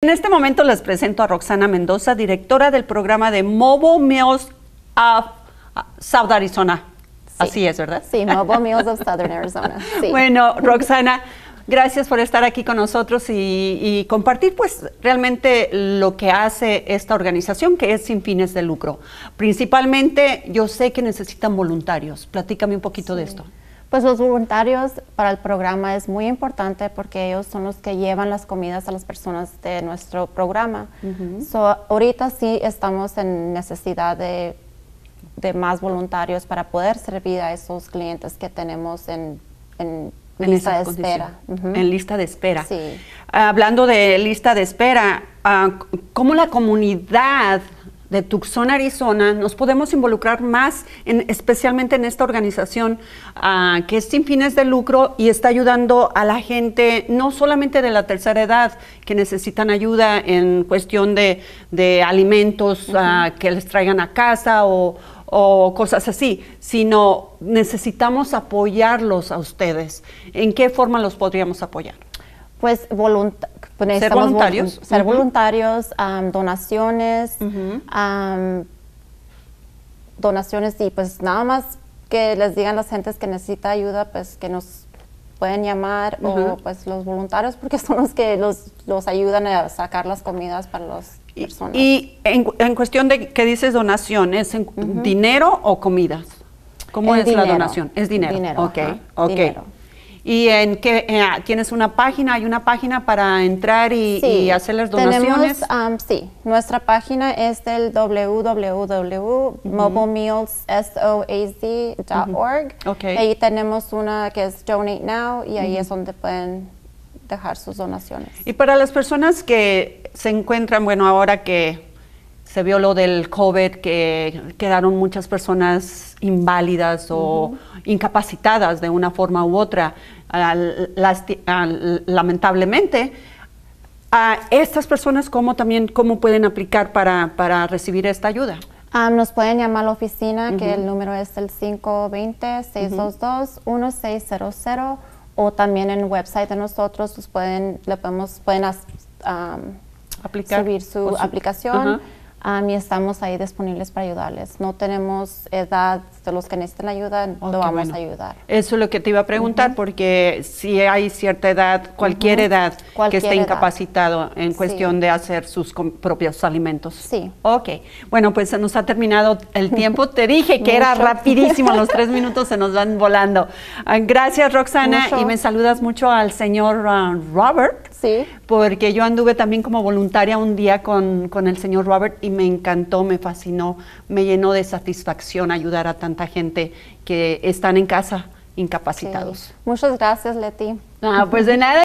En este momento les presento a Roxana Mendoza, directora del programa de Mobile Meals of uh, South Arizona. Así es, ¿verdad? Sí, Mobile Meals of Southern Arizona. Sí. Bueno, Roxana, gracias por estar aquí con nosotros y, y, compartir pues realmente lo que hace esta organización que es sin fines de lucro. Principalmente yo sé que necesitan voluntarios. Platícame un poquito sí. de esto. Pues los voluntarios para el programa es muy importante porque ellos son los que llevan las comidas a las personas de nuestro programa. Uh -huh. so, ahorita sí estamos en necesidad de, de, más voluntarios para poder servir a esos clientes que tenemos en, en, en lista de espera. Uh -huh. En lista de espera. Sí. Hablando de lista de espera, uh, ¿cómo la comunidad de Tucson, Arizona, nos podemos involucrar más, en, especialmente en esta organización uh, que es sin fines de lucro y está ayudando a la gente, no solamente de la tercera edad, que necesitan ayuda en cuestión de, de alimentos uh -huh. uh, que les traigan a casa o, o cosas así, sino necesitamos apoyarlos a ustedes. ¿En qué forma los podríamos apoyar? Pues voluntarios pues ser voluntarios, ser uh -huh. voluntarios, um, donaciones, uh -huh. um, donaciones y pues nada más que les digan las gentes que necesita ayuda, pues que nos pueden llamar uh -huh. o pues los voluntarios porque son los que los, los ayudan a sacar las comidas para las personas. Y en, en cuestión de que dices donaciones, en ¿dinero o comidas? ¿Cómo es la donación? Es dinero. Dinero. Ok, ajá, ok. Dinero. ¿Y en qué eh, tienes una página? ¿Hay una página para entrar y, sí, y hacer las donaciones? Tenemos, um, sí, nuestra página es del www.mobilemealsoaz.org. Uh -huh. okay. Ahí tenemos una que es Donate Now y ahí uh -huh. es donde pueden dejar sus donaciones. Y para las personas que se encuentran, bueno, ahora que se vio lo del COVID, que quedaron muchas personas inválidas o uh -huh. incapacitadas de una forma u otra, lamentablemente, a estas personas, ¿cómo también cómo pueden aplicar para, para recibir esta ayuda? Um, nos pueden llamar a la oficina, uh -huh. que el número es el 520-622-1600, o también en el website de nosotros, pues pueden, le podemos, pueden um, aplicar subir su, su aplicación. Uh -huh. Um, y estamos ahí disponibles para ayudarles. No tenemos edad de los que necesitan ayuda, oh, lo vamos bueno. a ayudar. Eso es lo que te iba a preguntar, uh -huh. porque si hay cierta edad, cualquier uh -huh. edad cualquier que esté edad. incapacitado en cuestión sí. de hacer sus propios alimentos. Sí. Ok. Bueno, pues se nos ha terminado el tiempo. te dije que era rapidísimo, los tres minutos se nos van volando. Uh, gracias, Roxana, mucho. y me saludas mucho al señor Robert. Sí. Porque yo anduve también como voluntaria un día con, con el señor Robert y me encantó, me fascinó, me llenó de satisfacción ayudar a tanta gente que están en casa incapacitados. Sí. Muchas gracias, Leti. Ah, pues de nada.